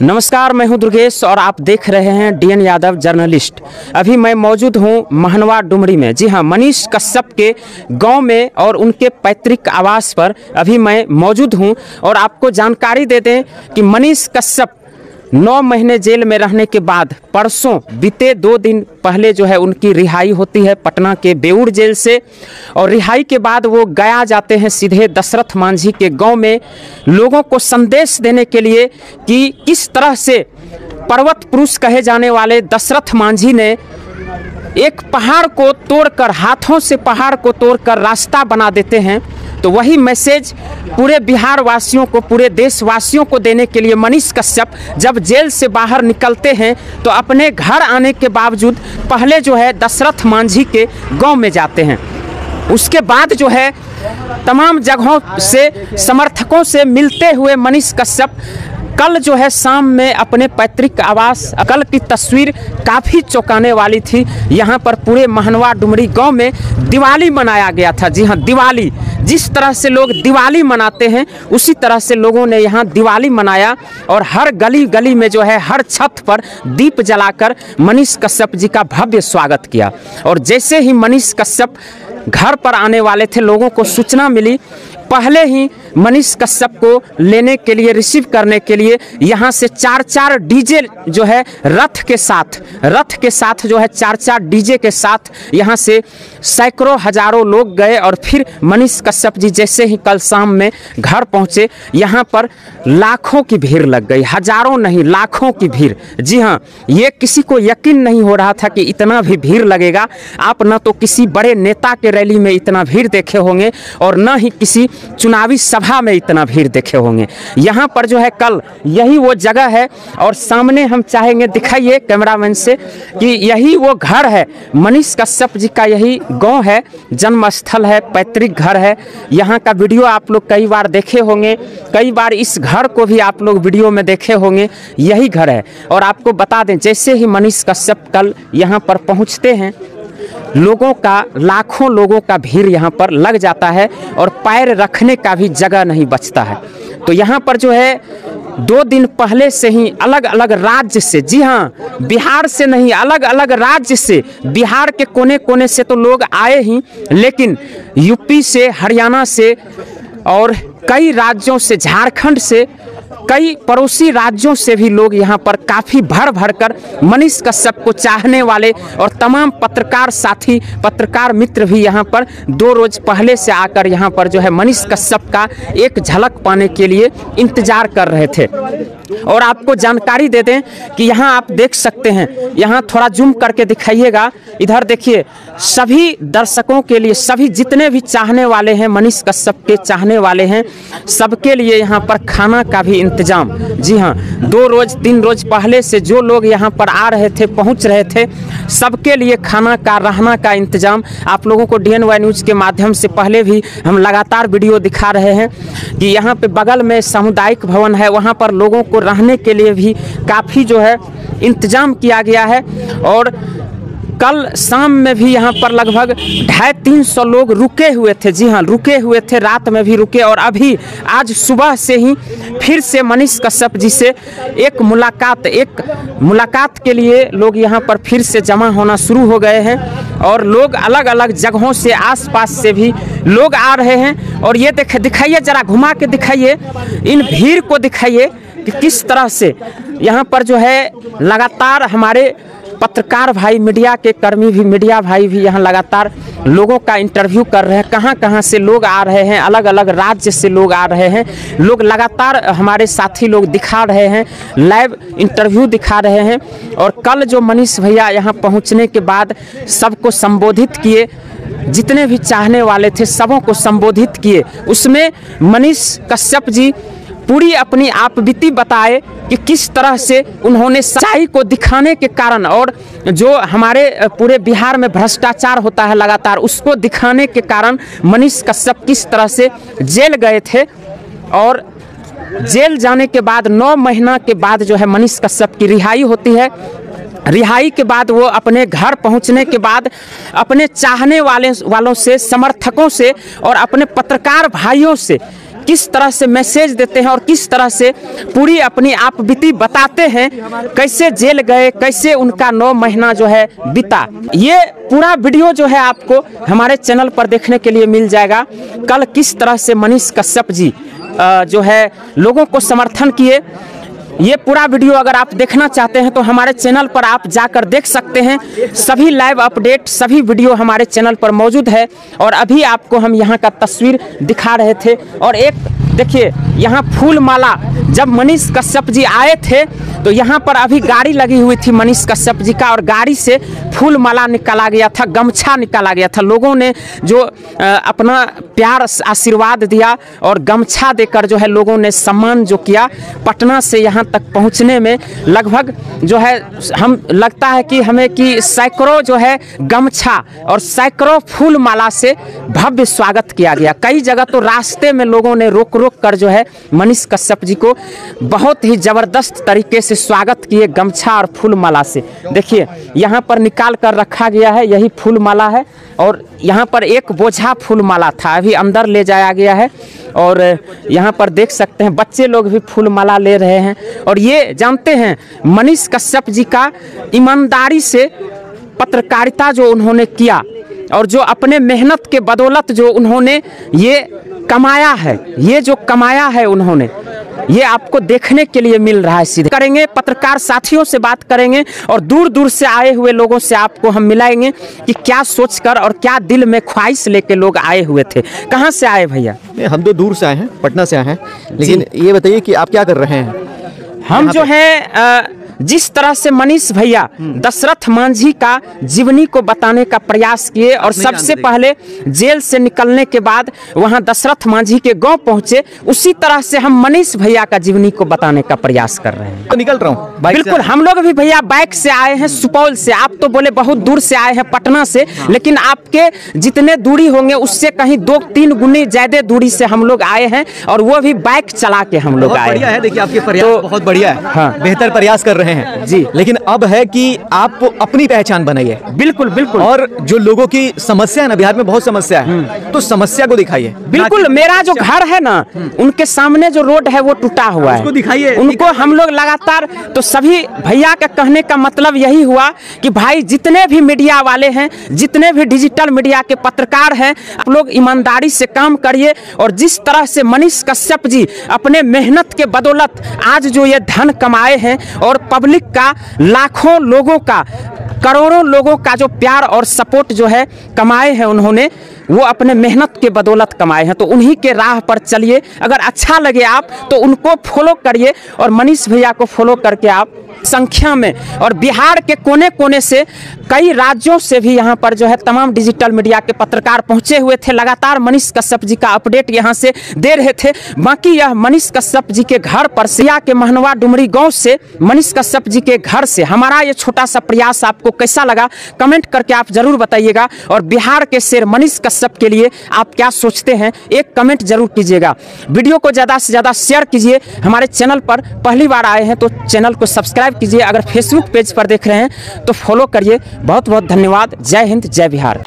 नमस्कार, मैं हूँ दुर्गेश और आप देख रहे हैं डीएन यादव जर्नलिस्ट। अभी मैं मौजूद हूँ महनवा डुमरी में। जी हाँ, मनीष कश्यप के गाँव में और उनके पैतृक आवास पर अभी मैं मौजूद हूँ और आपको जानकारी दे दें कि मनीष कश्यप नौ महीने जेल में रहने के बाद परसों बीते दो दिन पहले जो है उनकी रिहाई होती है पटना के बेउर जेल से। और रिहाई के बाद वो गया जाते हैं सीधे दशरथ मांझी के गाँव में। लोगों को संदेश देने के लिए कि किस तरह से पर्वत पुरुष कहे जाने वाले दशरथ मांझी ने एक पहाड़ को तोड़कर, हाथों से पहाड़ को तोड़कर रास्ता बना देते हैं। तो वही मैसेज पूरे बिहार वासियों को, पूरे देशवासियों को देने के लिए मनीष कश्यप जब जेल से बाहर निकलते हैं तो अपने घर आने के बावजूद पहले जो है दशरथ मांझी के गाँव में जाते हैं। उसके बाद जो है तमाम जगहों से, समर्थकों से मिलते हुए मनीष कश्यप कल जो है शाम में अपने पैतृक आवास, कल की तस्वीर काफ़ी चौंकाने वाली थी। यहाँ पर पूरे महनवा डुमरी गाँव में दिवाली मनाया गया था। जी हाँ दिवाली। जिस तरह से लोग दिवाली मनाते हैं, उसी तरह से लोगों ने यहाँ दिवाली मनाया और हर गली गली में जो है, हर छत पर दीप जलाकर मनीष कश्यप जी का भव्य स्वागत किया। और जैसे ही मनीष कश्यप घर पर आने वाले थे, लोगों को सूचना मिली पहले ही मनीष कश्यप को लेने के लिए रिसीव करने के लिए यहाँ से चार चार डीजे जो है रथ के साथ, रथ के साथ जो है चार चार डीजे के साथ यहाँ से सैकड़ों हज़ारों लोग गए और फिर मनीष कश्यप जी जैसे ही कल शाम में घर पहुँचे, यहाँ पर लाखों की भीड़ लग गई, हज़ारों नहीं, लाखों की भीड़। जी हाँ ये किसी को यकीन नहीं हो रहा था कि इतना भी भीड़ लगेगा। आप न तो किसी बड़े नेता के रैली में इतना भीड़ देखे होंगे और न ही किसी चुनावी सभा में इतना भीड़ देखे होंगे। यहाँ पर जो है कल यही वो जगह है और सामने हम चाहेंगे दिखाइए कैमरामैन से कि यही वो घर है। मनीष कश्यप जी का यही गाँव है जन्म स्थल है, पैतृक घर है। यहाँ का वीडियो आप लोग कई बार देखे होंगे, कई बार इस घर को भी आप लोग वीडियो में देखे होंगे, यही घर है। और आपको बता दें, जैसे ही मनीष कश्यप कल यहाँ पर पहुँचते हैं लोगों का, लाखों लोगों का भीड़ यहाँ पर लग जाता है और पैर रखने का भी जगह नहीं बचता है। तो यहाँ पर जो है, दो दिन पहले से ही अलग अलग राज्य से, जी हाँ बिहार से नहीं अलग अलग राज्य से, बिहार के कोने कोने से तो लोग आए ही, लेकिन यूपी से, हरियाणा से और कई राज्यों से, झारखंड से कई पड़ोसी राज्यों से भी लोग यहाँ पर काफ़ी भर भर कर मनीष कश्यप को चाहने वाले और तमाम पत्रकार साथी, पत्रकार मित्र भी यहाँ पर दो रोज पहले से आकर यहाँ पर जो है मनीष कश्यप का एक झलक पाने के लिए इंतज़ार कर रहे थे। और आपको जानकारी दे दें कि यहाँ आप देख सकते हैं। यहाँ थोड़ा जूम करके दिखाइएगा। इधर देखिए, सभी दर्शकों के लिए, सभी जितने भी चाहने वाले हैं, मनीष कश्यप के चाहने वाले हैं, सबके लिए यहाँ पर खाना का भी इंतज़ाम। जी हाँ दो रोज, तीन रोज पहले से जो लोग यहाँ पर आ रहे थे, पहुँच रहे थे, सबके लिए खाना का, रहना का इंतज़ाम। आप लोगों को डीएनवाई न्यूज़ के माध्यम से पहले भी हम लगातार वीडियो दिखा रहे हैं कि यहाँ पे बगल में सामुदायिक भवन है, वहाँ पर लोगों को रहने के लिए भी काफ़ी जो है इंतज़ाम किया गया है और कल शाम में भी यहाँ पर लगभग ढाई तीन सौ लोग रुके हुए थे। जी हाँ रुके हुए थे, रात में भी रुके और अभी आज सुबह से ही फिर से मनीष कश्यप जी से एक मुलाकात एक मुलाकात के लिए लोग यहाँ पर फिर से जमा होना शुरू हो गए हैं और लोग अलग अलग जगहों से, आसपास से भी लोग आ रहे हैं। और ये देख, दिखाइए, जरा घुमा के दिखाइए, इन भीड़ को दिखाइए। कि किस तरह से यहाँ पर जो है लगातार हमारे पत्रकार भाई, मीडिया के कर्मी भी, मीडिया भाई भी यहाँ लगातार लोगों का इंटरव्यू कर रहे हैं। कहाँ कहाँ से लोग आ रहे हैं? अलग अलग राज्य से लोग आ रहे हैं। लोग लगातार हमारे साथी लोग दिखा रहे हैं लाइव इंटरव्यू दिखा रहे हैं। और कल जो मनीष भैया यहाँ पहुँचने के बाद सबको संबोधित किए, जितने भी चाहने वाले थे, सबों को संबोधित किए। उसमें मनीष कश्यप जी पूरी अपनी आप बीती बताए कि किस तरह से उन्होंने सच्चाई को दिखाने के कारण और जो हमारे पूरे बिहार में भ्रष्टाचार होता है लगातार, उसको दिखाने के कारण मनीष कश्यप किस तरह से जेल गए थे और जेल जाने के बाद, नौ महीना के बाद जो है मनीष कश्यप की रिहाई होती है। रिहाई के बाद वो अपने घर पहुँचने के बाद अपने चाहने वाले, वालों से, समर्थकों से और अपने पत्रकार भाइयों से किस तरह से मैसेज देते हैं और किस तरह से पूरी अपनी आप बीती बताते हैं, कैसे जेल गए, कैसे उनका नौ महीना जो है बीता। ये पूरा वीडियो जो है आपको हमारे चैनल पर देखने के लिए मिल जाएगा। कल किस तरह से मनीष कश्यप जी जो है, लोगों को समर्थन किए ये पूरा वीडियो अगर आप देखना चाहते हैं तो हमारे चैनल पर आप जाकर देख सकते हैं। सभी लाइव अपडेट सभी वीडियो हमारे चैनल पर मौजूद है और अभी आपको हम यहाँ का तस्वीर दिखा रहे थे। और एक देखिए, यहाँ फूल माला जब मनीष कश्यप जी आए थे तो यहाँ पर अभी गाड़ी लगी हुई थी मनीष कश्यप जी का, और गाड़ी से फूल माला निकाला गया था, गमछा निकाला गया था। लोगों ने जो अपना प्यार आशीर्वाद दिया, और गमछा देकर जो है लोगों ने सम्मान जो किया, पटना से यहाँ तक पहुँचने में लगभग जो है, हम, लगता है कि हमें कि सैकड़ों जो है गमछा और सैकड़ों फूल माला से भव्य स्वागत किया गया। कई जगह तो रास्ते में लोगों ने रोक रोक कर जो है मनीष कश्यप जी को बहुत ही ज़बरदस्त तरीके से स्वागत किए गमछा और फूल माला से। देखिए, यहाँ पर निकाल कर रखा गया है, यही फूल माला है और यहाँ पर एक बोझा फूल माला था, अभी अंदर ले जाया गया है और यहाँ पर देख सकते हैं, बच्चे लोग भी फूल माला ले रहे हैं और ये जानते हैं, मनीष कश्यप जी का ईमानदारी से पत्रकारिता जो उन्होंने किया और जो अपने मेहनत के बदौलत जो उन्होंने ये कमाया है। ये जो कमाया है उन्होंने ये आपको देखने के लिए मिल रहा है सीधे। करेंगे पत्रकार साथियों से बात करेंगे और दूर दूर से आए हुए लोगों से आपको हम मिलाएँगे कि क्या सोचकर और क्या दिल में ख्वाहिश लेके लोग आए हुए थे। कहाँ से आए भैया? हम तो दूर से आए हैं पटना से आए हैं। लेकिन ये बताइए कि आप क्या कर रहे हैं? हम जो है जिस तरह से मनीष भैया दशरथ मांझी का जीवनी को बताने का प्रयास किए और सबसे पहले जेल से निकलने के बाद वहाँ दशरथ मांझी के गाँव पहुँचे उसी तरह से हम मनीष भैया का जीवनी को बताने का प्रयास कर रहे हैं। तो निकल रहा हूँ बिल्कुल हम लोग भी भैया बाइक से आए हैं सुपौल से आप तो बोले बहुत दूर से आए हैं पटना से लेकिन आपके जितने दूरी होंगे उससे कहीं दो तीन गुनी ज़्यादा दूरी से हम लोग आए हैं और वो भी बाइक चला के हम लोग आए हैं। देखिए आपके प्रयास तो- बहुत बढ़िया है। हाँ। बेहतर प्रयास कर रहे हैं जी। लेकिन अब है कि आप अपनी पहचान बनाइए। बिल्कुल बिल्कुल। और जो लोगों की समस्या है ना बिहार में बहुत समस्या है तो समस्या को दिखाइए। बिल्कुल मेरा जो घर है ना उनके सामने जो रोड है वो टूटा हुआ है। उसको दिखाइए। उनको हम लोग लगातार तो सभी भैया का कहने का मतलब यही हुआ कि भाई जितने भी मीडिया वाले हैं जितने भी डिजिटल मीडिया के पत्रकार हैं आप लोग ईमानदारी से काम करिए और जिस तरह से मनीष कश्यप जी अपने मेहनत के बदौलत आज जो ये धन कमाए हैं और पब्लिक का, लाखों लोगों का, करोड़ों लोगों का जो प्यार और सपोर्ट जो है, कमाए हैं उन्होंने। वो अपने मेहनत के बदौलत कमाए हैं तो उन्हीं के राह पर चलिए। अगर अच्छा लगे आप तो उनको फॉलो करिए और मनीष भैया को फॉलो करके आप संख्या में और बिहार के कोने कोने से कई राज्यों से भी यहाँ पर जो है तमाम डिजिटल मीडिया के पत्रकार पहुँचे हुए थे। लगातार मनीष कश्यप जी का अपडेट यहाँ से दे रहे थे। बाकी यह मनीष कश्यप जी के घर पर सिया के महनवा डुमरी गाँव से मनीष कश्यप जी के घर से, हमारा ये छोटा सा प्रयास आपको कैसा लगा, कमेंट करके आप ज़रूर बताइएगा। और बिहार के शेर मनीष कश्यप के लिए आप क्या सोचते हैं, एक कमेंट ज़रूर कीजिएगा। वीडियो को ज़्यादा से ज़्यादा शेयर कीजिए। हमारे चैनल पर पहली बार आए हैं तो चैनल को सब्सक्राइब कीजिए। अगर फेसबुक पेज पर देख रहे हैं तो फॉलो करिए। बहुत बहुत धन्यवाद। जय हिंद, जय बिहार।